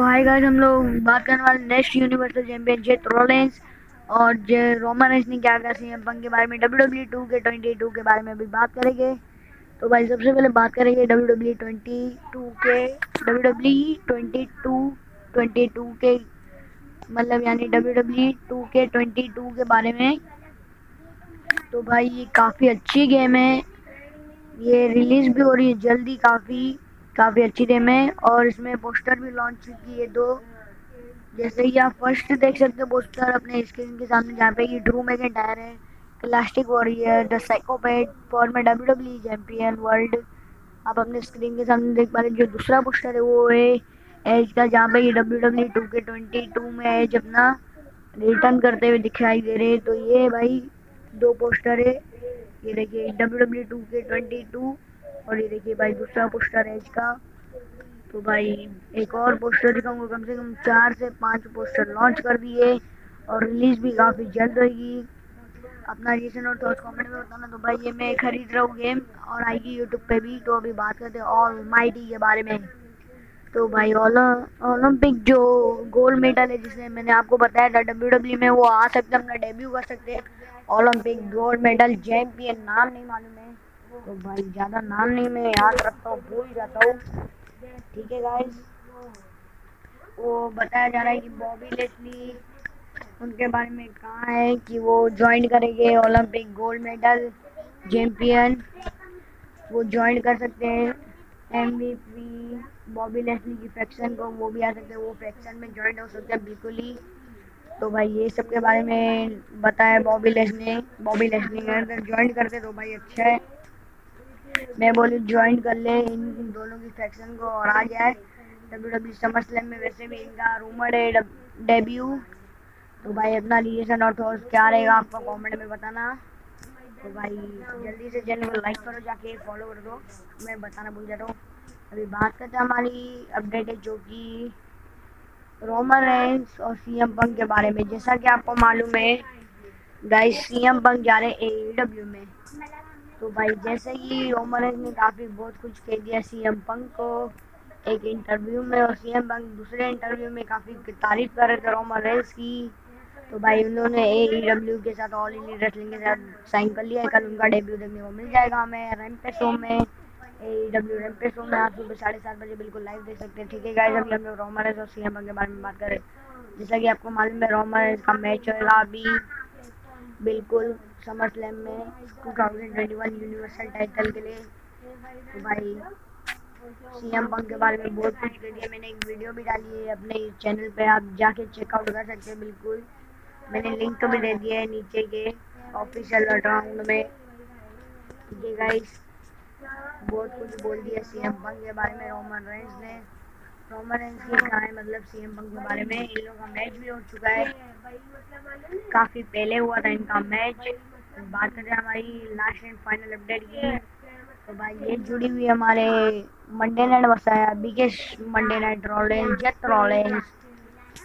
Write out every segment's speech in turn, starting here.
तो hi guys हम लोग बात करने वाले नेक्स्ट यूनिवर्सल चैंपियन जेट रोलेंस और जे रोमन रेंस ने क्या क्या सीएम पंग के बारे में W W two K twenty two के बारे में भी बात करेंगे। तो भाई, सबसे पहले बात करेंगे डब्ल्यू डब्ल्यू ट्वेंटी टू के W W twenty two twenty two के मतलब यानी W W two K twenty two के बारे में। तो भाई, ये काफ़ी अच्छी गेम है। ये रिलीज़ भी हो रही है जल्दी काफ़ी। काफ़ी अच्छी गेम है और इसमें पोस्टर भी लॉन्च की है दो। जैसे कि आप फ़र्स्ट देख सकते हो पोस्टर अपने स्क्रीन के सामने जहाँ पे ये ड्रू टायर है plastic warrior the psychopath former W W champion world आप अपने स्क्रीन के सामने देख पा रहे जो दूसरा पोस्टर है वो है एज का, जहाँ पे W W two K twenty two में एज अपना रिटर्न करते हुए दिखाई दे रहे हैं। तो ये भाई दो पोस्टर है। ये देखिए W W two K twenty two और ये देखिए भाई, दूसरा पोस्टर है इसका। तो भाई, एक और पोस्टर दिखाऊँगा कम से कम चार से पाँच पोस्टर लॉन्च कर दिए और रिलीज़ भी काफ़ी जल्द होगी। अपना रिएक्शन और थॉट्स कमेंट में बताना। तो भाई, ये मैं खरीद रहा हूँ गेम और आएगी यूट्यूब पे भी। तो अभी बात करते हैं ऑल माइटी के बारे में। तो भाई ओलंपिक जो गोल्ड मेडल है, जिसने मैंने आपको बताया था डब्ल्यू डब्ल्यू में, वो आ सकते हैं अपना डेब्यू कर सकते हैं। ओलंपिक गोल्ड मेडल चैंपियन नाम नहीं मालूम है। तो भाई, ज़्यादा नाम नहीं मैं याद रखता हूँ, भूल जाता हूँ। ठीक है गाइस वो बताया जा रहा है कि बॉबी लेसली, उनके बारे में कहा है कि वो ज्वाइन करेंगे ओलंपिक गोल्ड मेडल चैम्पियन वो ज्वाइन कर सकते हैं। एम बॉबी लेसली की फैक्शन को वो भी आ सकते हैं। वो फैक्शन में ज्वाइन हो सकते हैं, बिल्कुल ही। तो भाई, ये सब के बारे में बताया बॉबी ने। बॉबी ने अगर ज्वाइन करते तो भाई अच्छा है। मैं बोली ज्वाइन कर ले इन, इन दोनों की फैक्शन को और आ जाए। डब्ल्यू डब्ल्यू समर स्लैम में वैसे भी इनका रूमर है डेब्यू तो भाई अपना रिलेशन और थॉट्स क्या रहेगा आपको कमेंट में बताना। तो भाई जल्दी से जल्दी लाइक करो जाके फॉलो कर दो। मैं बताना भूल जाता हूँ। अभी बात करते हैं हमारी अपडेट है जो कि रोमन रेंस और सीएम पंक के बारे में। जैसा कि आपको मालूम है गाइस सीएम पंक जा रहे एडब्ल्यू में। तो भाई, जैसे कि रेंस ने काफ़ी बहुत कुछ कह दिया सीएम पंक को, एक इंटरव्यू में, और सीएम पंक दूसरे इंटरव्यू में काफ़ी तारीफ़ कर रहे थे रोमन रेंस की तो भाई, उन्होंने ए डब्ल्यू के साथ ऑल इंडिया रेसलिंग के साथ साइन कर लिया है। कल उनका डेब्यू देखने को मिल जाएगा हमें रेम शो में। ए डब्ल्यू एम पे शो में आप सुबह साढ़े सात बजे बिल्कुल लाइव देख सकते हैं। ठीक है गाइस अभी हम लोग रोमर और सी के बारे में बात करें जैसा कि आपको मालूम है रोमर का मैच होगा अभी। बिल्कुल। समर स्लैम में two thousand twenty one universal title के लिए। तो भाई सी एम पंक के बारे में बहुत कुछ कर दिया। मैंने एक वीडियो भी डाली है अपने चैनल पे, आप जाके चेकआउट कर सकते हैं बिल्कुल। मैंने लिंक भी दे दिया है नीचे के ऑफिशियल अकाउंट में। ठीक है गाइस बहुत कुछ बोल दिया सीएम पंग के बारे में रोमन रेंस ने। रोमन रेंस की कहा है मतलब सीएम पंग के बारे में इन लोगों का मैच भी हो चुका है। काफ़ी पहले हुआ था इनका मैच बात करें हमारी लास्ट एंड फाइनल अपडेट की। तो भाई ये जुड़ी हुई हमारे मंडे नाइट बसाया biggest Monday night Rollins Seth Rollins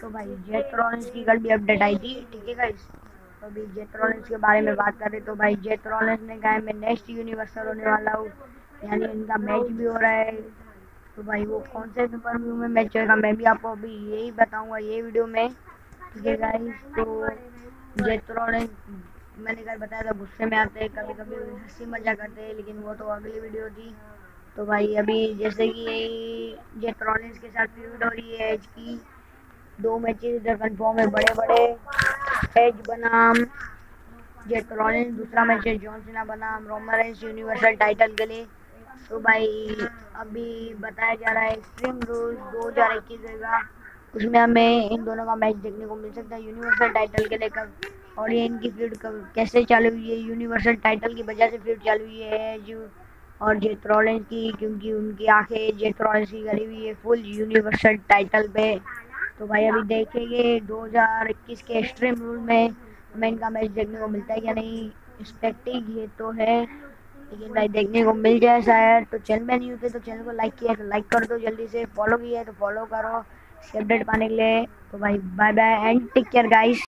तो भाई जेट रॉलेंस की कल भी अपडेट आई थी। ठीक है गाइस तो अभी जेट रॉलेंस के बारे में बात करें तो भाई जेट रॉलेंस ने कहा मैं नेक्स्ट यूनिवर्सल होने वाला हूँ। यानी इनका मैच भी हो रहा है। तो भाई वो कौन से पेपर व्यू में? मैच होगा मैं भी आपको अभी यही बताऊँगा, ये वीडियो में। ठीक है गाइस तो जेत्रो ने मैंने कल बताया था, गुस्से में आते हैं कभी कभी हँसी मज़ा करते हैं, लेकिन वो तो अगली वीडियो थी। तो भाई अभी जैसे कि यही जेट्रॉनिक्स के साथ फ्यूड हो रही है एज की। दो मैचेस इधर कन्फर्म है बड़े बड़े एज बनाम जेट्रॉनिक्स दूसरा मैच है जॉन सिना बनाम रोमरेंस यूनिवर्सल टाइटल के लिए। तो भाई, अभी बताया जा रहा है एक्सट्रीम रूल्स दो हज़ार इक्कीस होगा उसमें हमें इन दोनों का मैच देखने को मिल सकता है यूनिवर्सल टाइटल के लेकर। और ये इनकी फ़ील्ड कैसे चालू हुई है यूनिवर्सल टाइटल की वजह से फ़ील्ड चालू हुई है जो, और जेथ्रोलेंस की, क्योंकि उनकी आँखें जेथ्रोलेंस की करी हुई है फुल यूनिवर्सल टाइटल पे। तो भाई, अभी देखेंगे 2021 के एक्सट्रीम रूल में हमें इनका मैच देखने को मिलता है या नहीं। एक्सपेक्टिंग ये तो है लेकिन भाई देखने को मिल जाए शायद। तो चैनल में नहीं होते तो चैनल को लाइक किया तो लाइक कर दो जल्दी से। फॉलो किया तो फॉलो करो। अपडेट पाने के लिए। तो भाई bye bye and take care guys